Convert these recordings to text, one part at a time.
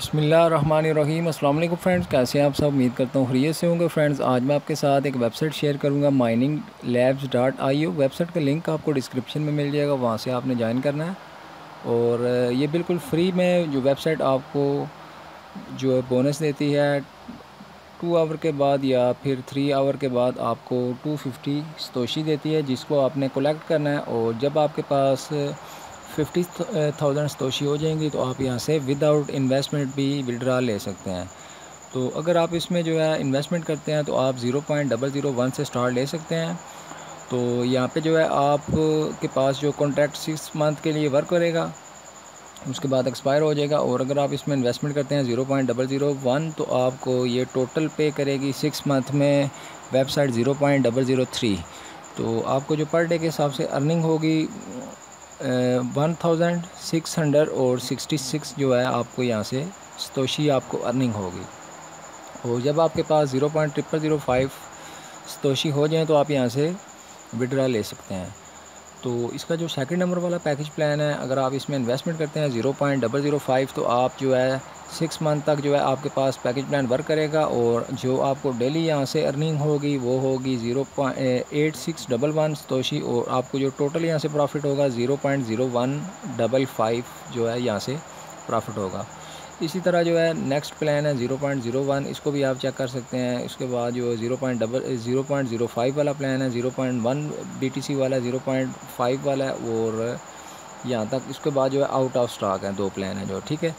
बसमीम अल्लाम फ्रेंड्स, कैसे हैं आप सब? उम्मीद करता हूँ खरीत से होंगे। फ्रेंड्स, आज मैं आपके साथ एक वेबसाइट शेयर करूँगा mining labs dot I website का लिंक आपको डिस्क्रिप्शन में मिल जाएगा, वहाँ से आपने ज्वाइन करना है। और ये बिल्कुल फ्री में जो वेबसाइट आपको जो है बोनस देती है, टू आवर के बाद या फिर थ्री आवर के बाद आपको टू फिफ्टी देती है, जिसको आपने कलेक्ट करना है। और जब आपके पास फिफ्टी थाउज़ेंड सतोशी हो जाएँगी तो आप यहाँ से विदाउट इन्वेस्टमेंट भी विड्रा ले सकते हैं। तो अगर आप इसमें जो है इन्वेस्टमेंट करते हैं तो आप zero point double zero one से स्टार्ट ले सकते हैं। तो यहाँ पे जो है आप के पास जो कॉन्ट्रैक्ट सिक्स मंथ के लिए वर्क करेगा, उसके बाद एक्सपायर हो जाएगा। और अगर आप इसमें इन्वेस्टमेंट करते हैं zero point double zero one तो आपको ये टोटल पे करेगी सिक्स मंथ में website zero point double zero three तो आपको जो पर डे के हिसाब से अर्निंग होगी वन थाउज़ेंड सिक्स हंड्रेड और सिक्सटी सिक्स जो है आपको यहाँ से स्तोशी आपको अर्निंग होगी। और जब आपके पास zero point triple zero five satoshi हो जाए तो आप यहाँ से विड्रा ले सकते हैं। तो इसका जो सेकंड नंबर वाला पैकेज प्लान है, अगर आप इसमें इन्वेस्टमेंट करते हैं zero point double zero five तो आप जो है सिक्स मंथ तक जो है आपके पास पैकेज प्लान वर्क करेगा और जो आपको डेली यहाँ से अर्निंग होगी, वो होगी zero eight six double one satoshi और आपको जो टोटल यहाँ से प्रॉफिट होगा zero point zero one double five जो है यहाँ से प्रॉफिट होगा। इसी तरह जो है नेक्स्ट प्लान है ज़ीरो पॉइंट ज़ीरो वन इसको भी आप चेक कर सकते हैं। इसके बाद जो zero point double zero point zero five वाला प्लान है zero point one B T C वाला ज़ीरो पॉइंट फाइव वाला है, और यहाँ तक। इसके बाद जो है आउट ऑफ़ स्टॉक है, दो प्लान है जो, ठीक है?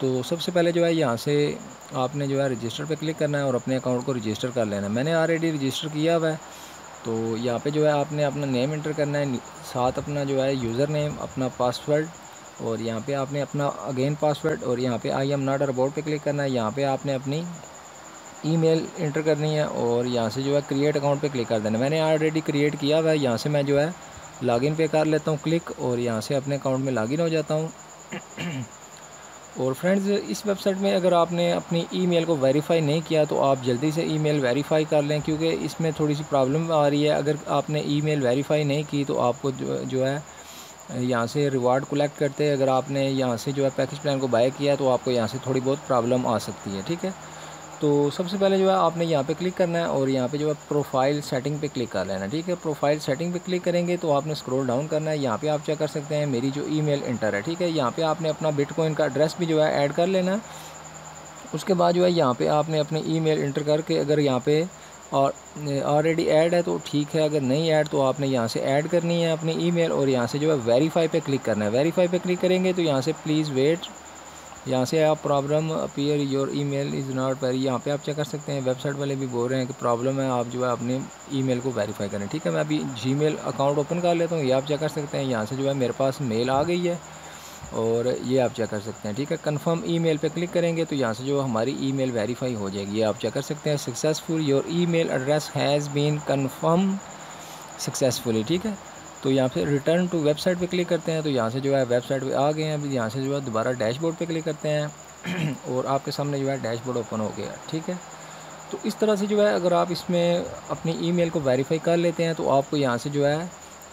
तो सबसे पहले जो है, यहाँ से आपने जो है रजिस्टर पे क्लिक करना है और अपने अकाउंट को रजिस्टर कर लेना है। मैंने ऑलरेडी रजिस्टर किया हुआ है तो यहाँ पे जो है, आपने अपना नेम इंटर करना है, साथ अपना जो है यूज़र नेम अपना पासवर्ड और यहाँ पे आपने अपना अगेन पासवर्ड और यहाँ पे I am not a robot पे क्लिक करना है। यहाँ पे आपने अपनी ईमेल इंटर करनी है और यहाँ से जो है क्रिएट अकाउंट पे क्लिक कर देना मैंने ऑलरेडी क्रिएट किया हुआ है। यहाँ से मैं जो है लॉगिन पे कर लेता हूँ क्लिक और यहाँ से अपने अकाउंट में लॉगिन हो जाता हूँ। और फ्रेंड्स इस वेबसाइट में अगर आपने अपनी ईमेल को वेरीफाई नहीं किया तो आप जल्दी से ईमेल वेरीफाई कर लें क्योंकि इसमें थोड़ी सी प्रॉब्लम आ रही है। अगर आपने ईमेल वेरीफाई नहीं की तो आपको जो, जो है यहाँ से रिवार्ड कलेक्ट करते हैं। अगर आपने यहाँ से जो है पैकेज प्लान को बाय किया तो आपको यहाँ से थोड़ी बहुत प्रॉब्लम आ सकती है, ठीक है? तो सबसे पहले जो है आपने यहाँ पे क्लिक करना है और यहाँ पे जो है प्रोफ़ाइल सेटिंग पे क्लिक कर लेना, ठीक है? प्रोफ़ाइल सेटिंग पे क्लिक करेंगे तो आपने स्क्रॉल डाउन करना है। यहाँ पे आप चेक कर सकते हैं मेरी जो ईमेल इंटर है, ठीक है? यहाँ पे आपने अपना बिटकॉइन का एड्रेस भी जो है ऐड कर लेना है। उसके बाद जो है यहाँ पर आपने अपनी ई इंटर करके अगर यहाँ पर और ऑलरेडी ऐड है तो ठीक है। अगर नहीं ऐड तो आपने यहाँ से ऐड करनी है अपनी ईमेल और यहाँ से जो है वेरीफाई पे क्लिक करना है। वेरीफाई पे क्लिक करेंगे तो यहाँ से प्लीज़ वेट यहाँ से आप problem appear your email is not very यहाँ पे आप चेक कर सकते हैं। वेबसाइट वाले भी बोल रहे हैं कि प्रॉब्लम है, आप जो है अपने ईमेल को वेरीफाई करें। ठीक है, मैं अभी जीमेल अकाउंट ओपन कर लेता हूँ, ये आप चेक कर सकते हैं। यहाँ से जो है मेरे पास मेल आ गई है। और ये आप चेक कर सकते हैं, ठीक है? कंफर्म ईमेल पे क्लिक करेंगे तो यहाँ से जो हमारी ईमेल वेरीफाई हो जाएगी। ये आप चेक कर सकते हैं successful your email address has been confirm successfully ठीक है? तो यहाँ पे रिटर्न टू वेबसाइट पे क्लिक करते हैं तो यहाँ से जो है वेबसाइट पे आ गए हैं अभी यहाँ से जो है दोबारा डैशबोर्ड पे क्लिक करते हैं और आपके सामने जो है डैशबोर्ड ओपन हो गया, ठीक है? तो इस तरह से जो है अगर आप इसमें अपनी ईमेल को वेरीफाई कर लेते हैं तो आपको यहाँ से जो है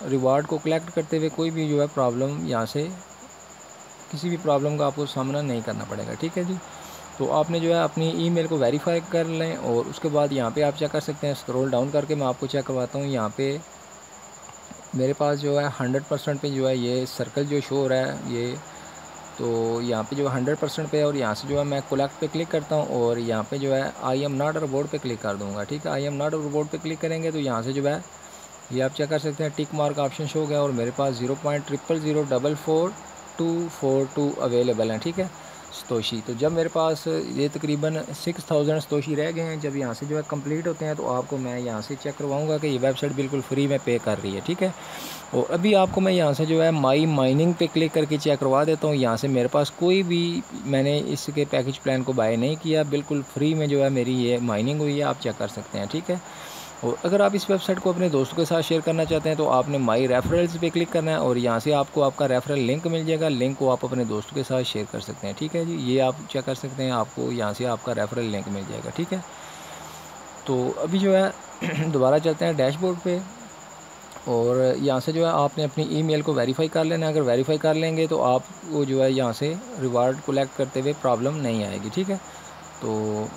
रिवार्ड को कलेक्ट करते हुए कोई भी जो है प्रॉब्लम यहाँ से किसी भी प्रॉब्लम का आपको सामना नहीं करना पड़ेगा, ठीक है जी? तो आपने जो है अपनी ईमेल को वेरीफाई कर लें और उसके बाद यहाँ पे आप चेक कर सकते हैं। स्क्रॉल डाउन करके मैं आपको चेक करवाता हूँ। यहाँ पे मेरे पास जो है हंड्रेड परसेंट पे जो है ये सर्कल जो शो हो रहा है, ये तो यहाँ पे जो है हंड्रेड परसेंट पे और यहाँ से जो है मैं कोलेक्ट पे क्लिक करता हूँ और यहाँ पे जो है आई एम नॉट बोर्ड पे क्लिक कर दूँगा, ठीक है? आई एम नॉट बोर्ड पे क्लिक करेंगे तो यहाँ से जो है ये आप चेक कर सकते हैं। टिक मार्क ऑप्शन शो गया और मेरे पास zero point triple zero double four two four two available हैं, ठीक है? स्तोशी तो जब मेरे पास ये तकरीबन सिक्स थाउज़ेंड स्तोशी रह गए हैं, जब यहाँ से जो है कंप्लीट होते हैं तो आपको मैं यहाँ से चेक करवाऊँगा कि ये वेबसाइट बिल्कुल फ्री में पे कर रही है, ठीक है? और अभी आपको मैं यहाँ से जो है माई माइनिंग पे क्लिक करके चेक करवा देता हूँ। यहाँ से मेरे पास कोई भी मैंने इसके पैकेज प्लान को बाय नहीं किया, बिल्कुल फ्री में जो है मेरी ये माइनिंग हुई है, आप चेक कर सकते हैं, ठीक है? और अगर आप इस वेबसाइट को अपने दोस्तों के साथ शेयर करना चाहते हैं तो आपने माई रेफरल्स पे क्लिक करना है और यहाँ से आपको आपका रेफरल लिंक मिल जाएगा। लिंक को आप अपने दोस्तों के साथ शेयर कर सकते हैं, ठीक है जी? ये आप चेक कर सकते हैं, आपको यहाँ से आपका रेफरल लिंक मिल जाएगा, ठीक है? तो अभी जो है, दोबारा चलते हैं डैशबोर्ड पे और यहाँ से जो है, आपने अपनी ईमेल को वेरीफाई कर लेना है। अगर वेरीफाई कर लेंगे तो आप वो जो है, यहाँ से रिवार्ड कलेक्ट करते हुए प्रॉब्लम नहीं आएगी, ठीक है? तो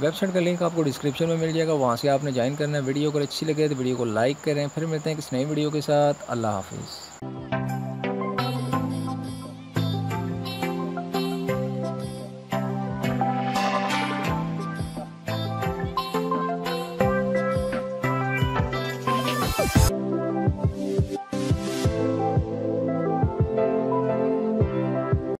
वेबसाइट का लिंक आपको डिस्क्रिप्शन में मिल जाएगा, वहाँ से आपने ज्वाइन करना है वीडियो अगर अच्छी लगे तो वीडियो को लाइक करें। फिर मिलते हैं किस नई वीडियो के साथ। अल्लाह हाफिज़।